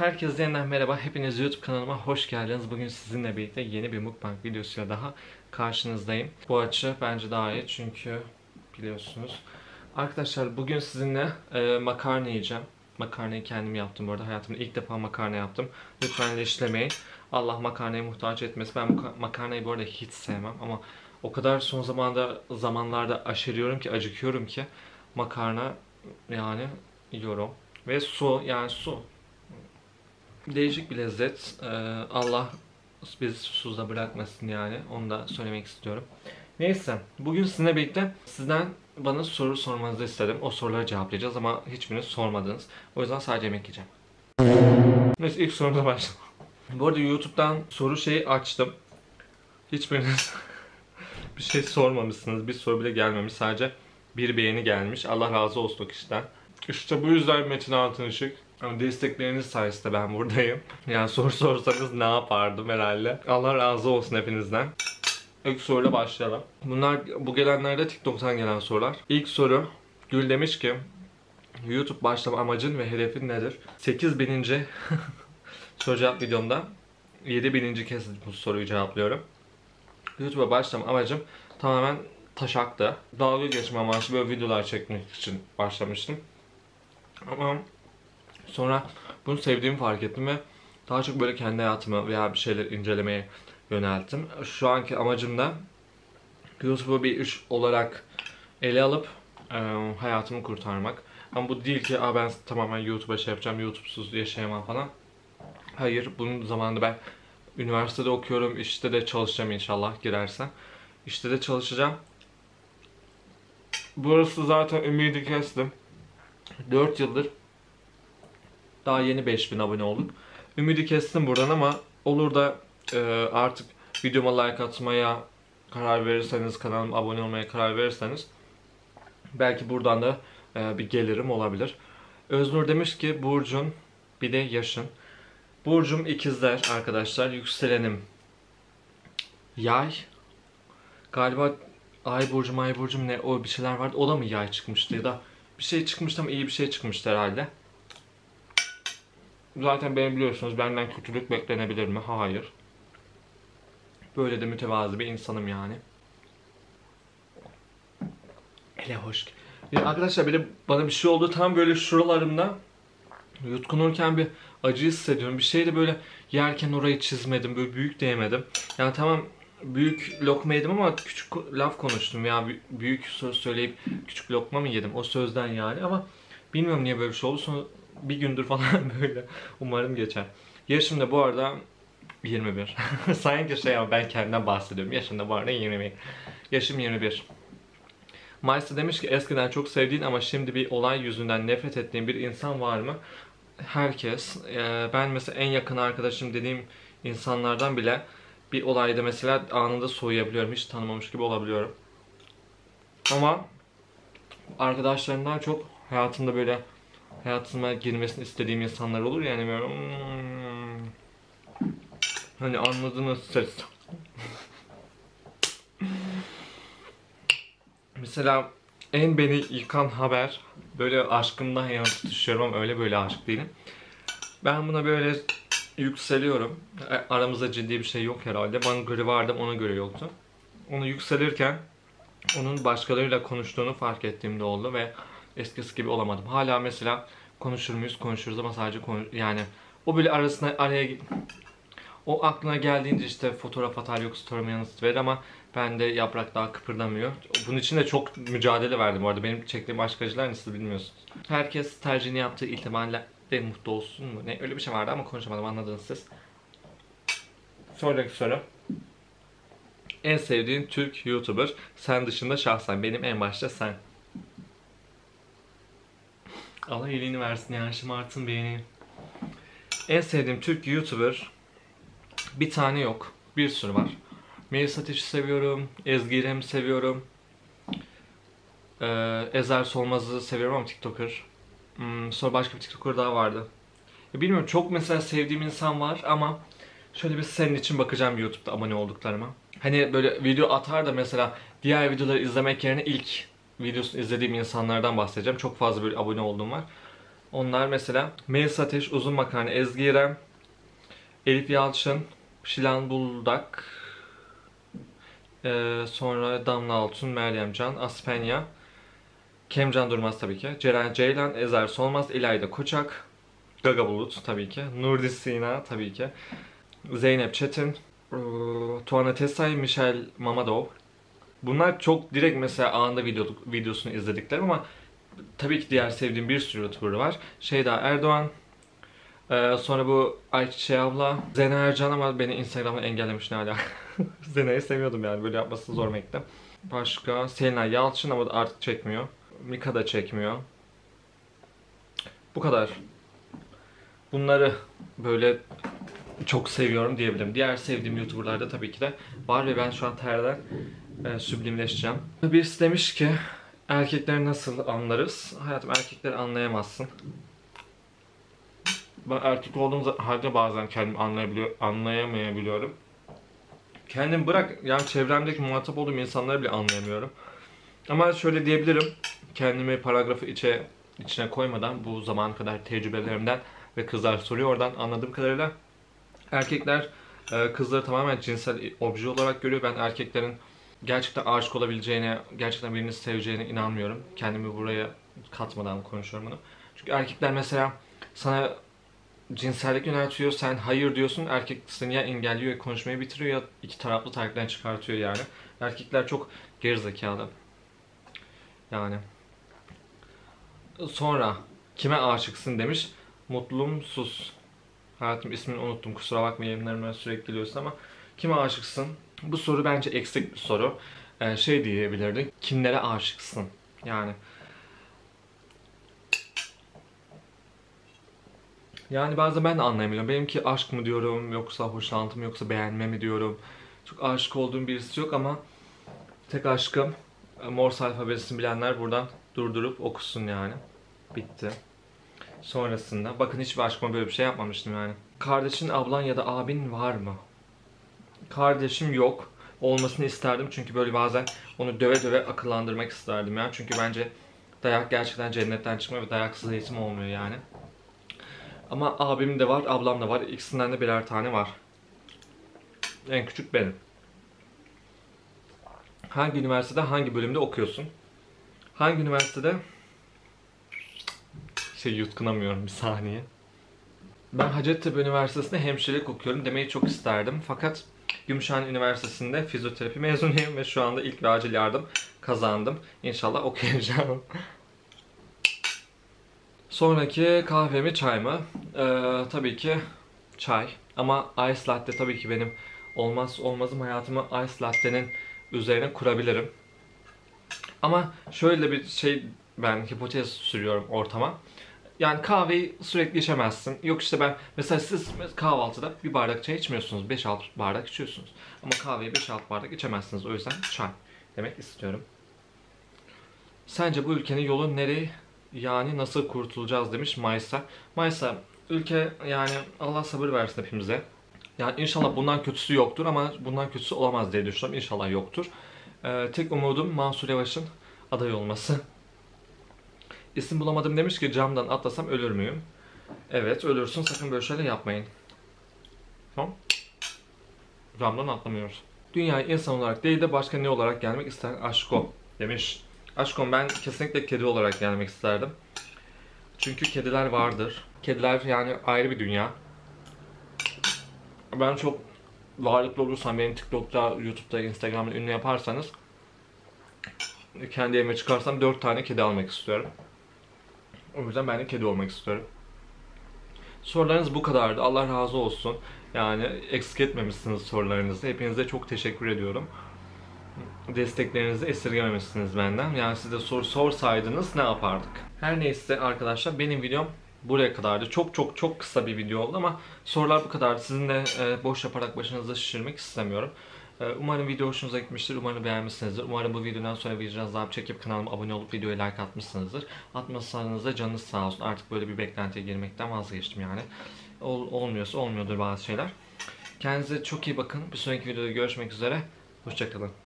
Herkese yeniden merhaba. Hepiniz YouTube kanalıma hoş geldiniz. Bugün sizinle birlikte yeni bir mukbang videosuyla daha karşınızdayım. Bu açı bence daha iyi çünkü biliyorsunuz. Arkadaşlar bugün sizinle e, makarna yiyeceğim. Makarnayı kendim yaptım bu arada. Hayatımda ilk defa makarna yaptım. Lütfen eleştirmeyin. Allah makarnaya muhtaç etmesin. Ben makarnayı bu arada hiç sevmem ama o kadar son zamanda zamanlarda aşırıyorum ki acıkıyorum ki makarna yani yiyorum. Ve su yani su değişik bir lezzet. Ee, Allah bizi susuzda bırakmasın yani. Onu da söylemek istiyorum. Neyse. Bugün sizinle birlikte sizden bana soru sormanızı istedim. O soruları cevaplayacağız ama hiçbiriniz sormadınız. O yüzden sadece yemek yiyeceğim. Neyse ilk sorumuza başlayalım. Bu arada YouTube'dan soru şeyi açtım. Hiçbiriniz bir şey sormamışsınız. Bir soru bile gelmemiş. Sadece bir beğeni gelmiş. Allah razı olsun o kişiden. İşte bu yüzden Metin Altınışık. Destekleriniz sayesinde ben buradayım. Yani soru sorsanız ne yapardım herhalde. Allah razı olsun hepinizden. İlk soruyla başlayalım. Bunlar bu gelenler de TikTok'tan gelen sorular. İlk soru Gül demiş ki YouTube başlama amacın ve hedefin nedir? 8000. soru cevap videomda 7000. kez bu soruyu cevaplıyorum. YouTube'a başlama amacım tamamen taşaktı. Dalga geçme amaçlı böyle videolar çekmek için başlamıştım. Ama sonra bunu sevdiğimi fark ettim ve daha çok böyle kendi hayatımı veya bir şeyler incelemeye yönelttim. Şu anki amacım da YouTube'u bir iş olarak ele alıp e, hayatımı kurtarmak. Ama bu değil ki Aa, ben tamamen YouTube'a şey yapacağım, YouTube'suz yaşayamam falan. Hayır, bunun zamanında ben üniversitede okuyorum, işte de çalışacağım inşallah girersem. İşte de çalışacağım. Burası zaten ümidi kestim. 4 yıldır daha yeni 5000 abone olduk. Ümidi kestim buradan ama olur da e, artık videoma like atmaya karar verirseniz, kanalıma abone olmaya karar verirseniz belki buradan da e, bir gelirim olabilir. Öznur demiş ki Burcun bir de yaşın. Burcum ikizler arkadaşlar. Yükselenim yay. Galiba ay burcum ay burcum ne o bir şeyler vardı. O da mı yay çıkmıştı ya da bir şey çıkmıştı ama iyi bir şey çıkmıştı herhalde. Zaten beni biliyorsunuz benden kötülük beklenebilir mi? Hayır. Böyle de mütevazı bir insanım yani. Hele hoş. Ya arkadaşlar bir de bana bir şey oldu tam böyle şuralarımda yutkunurken bir acı hissediyorum. Bir şey de böyle yerken orayı çizmedim. Böyle büyük değmedim. Yani tamam büyük lokma yedim ama küçük laf konuştum ya Bü- büyük söz söyleyip küçük lokma mı yedim o sözden yani ama bilmiyorum niye böyle bir şey oldu sonra bir gündür falan böyle umarım geçer. Yaşım da bu arada 21. Sanki şey ama ben kendimden bahsediyorum. Yaşım da bu arada 21. Yaşım 21. Maysa demiş ki eskiden çok sevdiğin ama şimdi bir olay yüzünden nefret ettiğin bir insan var mı? Herkes. Ee, ben mesela en yakın arkadaşım dediğim insanlardan bile bir olayda mesela anında soğuyabiliyorum. Hiç tanımamış gibi olabiliyorum. Ama arkadaşlarımdan çok hayatımda böyle hayatıma girmesini istediğim insanlar olur yani böyle hmm, hani anladınız ses. Mesela en beni yıkan haber böyle aşkımdan yana tutuşuyorum ama öyle böyle aşık değilim. Ben buna böyle yükseliyorum. E, Aramızda ciddi bir şey yok herhalde. Bana göre vardı ona göre yoktu. Onu yükselirken onun başkalarıyla konuştuğunu fark ettiğimde oldu ve eskisi gibi olamadım. Hala mesela konuşur muyuz? Konuşuruz ama sadece konu yani o böyle arasına araya o aklına geldiğince işte fotoğraf atar yok story'me yanıt verir ama bende yaprak daha kıpırdamıyor. Bunun için de çok mücadele verdim bu arada. Benim çektiğim başka acılar nasıl bilmiyorsunuz. Herkes tercihini yaptığı ihtimalle de mutlu olsun mu? Ne öyle bir şey vardı ama konuşamadım anladınız siz. Sonraki soru. En sevdiğin Türk YouTuber sen dışında şahsen benim en başta sen. Allah iyiliğini versin ya şımartın beni. En sevdiğim Türk YouTuber bir tane yok. Bir sürü var. Melis Ateş'i seviyorum. Ezgi İrem'i seviyorum. Ee, Ezel Solmaz'ı seviyorum ama TikToker. Hmm, sonra başka bir TikToker daha vardı. Ya bilmiyorum çok mesela sevdiğim insan var ama şöyle bir senin için bakacağım YouTube'da abone olduklarıma. Hani böyle video atar da mesela diğer videoları izlemek yerine ilk videosunu izlediğim insanlardan bahsedeceğim. Çok fazla böyle abone olduğum var. Onlar mesela Melis Ateş, Uzun Makarna, Ezgi İrem, Elif Yalçın, Şilan Buldak, ee, sonra Damla Altun, Meryem Can, Aspenya, Kemcan Durmaz tabii ki, Ceren Ceylan, Ezer Solmaz, İlayda Koçak, Gaga Bulut tabii ki, Nurdi Sina tabii ki, Zeynep Çetin, ee, Tuana Tesay, Michel Mamadov. Bunlar çok direkt mesela anında video, videosunu izlediklerim ama tabii ki diğer sevdiğim bir sürü YouTuber var. Şeyda Erdoğan, ee, sonra bu Ayçiçeği abla, Zena Ercan ama beni Instagram'da engellemiş ne hala. Zena'yı seviyordum yani böyle yapması zoruma gitti. Başka Selena Yalçın ama artık çekmiyor. Mika da çekmiyor. Bu kadar. Bunları böyle çok seviyorum diyebilirim. Diğer sevdiğim YouTuber'lar da tabii ki de var ve ben şu an terden e, süblimleşeceğim. Birisi demiş ki erkekleri nasıl anlarız? Hayatım erkekleri anlayamazsın. Ben erkek olduğum halde bazen kendimi anlayabiliyor, anlayamayabiliyorum. Kendim bırak yani çevremdeki muhatap olduğum insanları bile anlayamıyorum. Ama şöyle diyebilirim. Kendimi paragrafı içe içine koymadan bu zaman kadar tecrübelerimden ve kızlar soruyor oradan anladığım kadarıyla erkekler e, kızları tamamen cinsel obje olarak görüyor. Ben erkeklerin gerçekten aşık olabileceğine, gerçekten birini seveceğine inanmıyorum. Kendimi buraya katmadan konuşuyorum bunu. Çünkü erkekler mesela sana cinsellik yöneltiyor, sen hayır diyorsun, erkek seni ya engelliyor, konuşmayı bitiriyor ya iki taraflı tarihten çıkartıyor yani. Erkekler çok gerizekalı. Yani. Sonra kime aşıksın demiş. Mutlumsuz. Hayatım ismini unuttum kusura bakma yayınlarıma sürekli geliyorsun ama kime aşıksın? Bu soru bence eksik bir soru. Ee, şey diyebilirdik. Kimlere aşıksın? Yani Yani bazen ben de anlayamıyorum. Benimki aşk mı diyorum, yoksa hoşlantı mı, yoksa beğenme mi diyorum. Çok aşık olduğum birisi yok ama tek aşkım e, Morse alfabesini bilenler buradan durdurup okusun yani. Bitti. Sonrasında bakın hiçbir aşkıma böyle bir şey yapmamıştım yani. Kardeşin, ablan ya da abin var mı? Kardeşim yok. Olmasını isterdim çünkü böyle bazen onu döve döve akıllandırmak isterdim yani. Çünkü bence dayak gerçekten cennetten çıkma ve dayaksız eğitim olmuyor yani. Ama abim de var, ablam da var. İkisinden de birer tane var. En küçük benim. Hangi üniversitede, hangi bölümde okuyorsun? Hangi üniversitede? Şey yutkunamıyorum bir saniye. Ben Hacettepe Üniversitesi'nde hemşirelik okuyorum demeyi çok isterdim. Fakat Gümüşhane Üniversitesi'nde fizyoterapi mezunuyum ve şu anda ilk ve acil yardım kazandım. İnşallah okuyacağım. Sonraki kahve mi çay mı? Ee, tabii ki çay. Ama ice latte tabii ki benim olmaz olmazım hayatımı ice latte'nin üzerine kurabilirim. Ama şöyle bir şey ben hipotez sürüyorum ortama. Yani kahveyi sürekli içemezsin. Yok işte ben mesela siz kahvaltıda bir bardak çay içmiyorsunuz. 5-6 bardak içiyorsunuz. Ama kahveyi 5-6 bardak içemezsiniz. O yüzden çay demek istiyorum. Sence bu ülkenin yolu nereye yani nasıl kurtulacağız demiş Maysa. Maysa ülke yani Allah sabır versin hepimize. Yani inşallah bundan kötüsü yoktur ama bundan kötüsü olamaz diye düşünüyorum. İnşallah yoktur. Ee, tek umudum Mansur Yavaş'ın aday olması. İsim bulamadım demiş ki camdan atlasam ölür müyüm? Evet ölürsün sakın böyle şeyler yapmayın. Tamam. Camdan atlamıyoruz. Dünyaya insan olarak değil de başka ne olarak gelmek ister Aşko demiş. Aşkım ben kesinlikle kedi olarak gelmek isterdim. Çünkü kediler vardır. Kediler yani ayrı bir dünya. Ben çok varlıklı olursam, beni TikTok'ta, YouTube'da, Instagram'da ünlü yaparsanız kendi evime çıkarsam 4 tane kedi almak istiyorum. O yüzden ben de kedi olmak istiyorum. Sorularınız bu kadardı. Allah razı olsun. Yani eksik etmemişsiniz sorularınızı. Hepinize çok teşekkür ediyorum desteklerinizi esirgememişsiniz benden. Yani size soru sorsaydınız ne yapardık? Her neyse arkadaşlar benim videom buraya kadardı. Çok çok çok kısa bir video oldu ama sorular bu kadardı. Sizinle e, boş yaparak başınızı şişirmek istemiyorum. E, umarım video hoşunuza gitmiştir. Umarım beğenmişsinizdir. Umarım bu videodan sonra videodan daha çekip kanalıma abone olup videoya like atmışsınızdır. Atmasanız da canınız sağ olsun. Artık böyle bir beklentiye girmekten vazgeçtim yani. Ol, olmuyorsa olmuyordur bazı şeyler. Kendinize çok iyi bakın. Bir sonraki videoda görüşmek üzere. Hoşçakalın.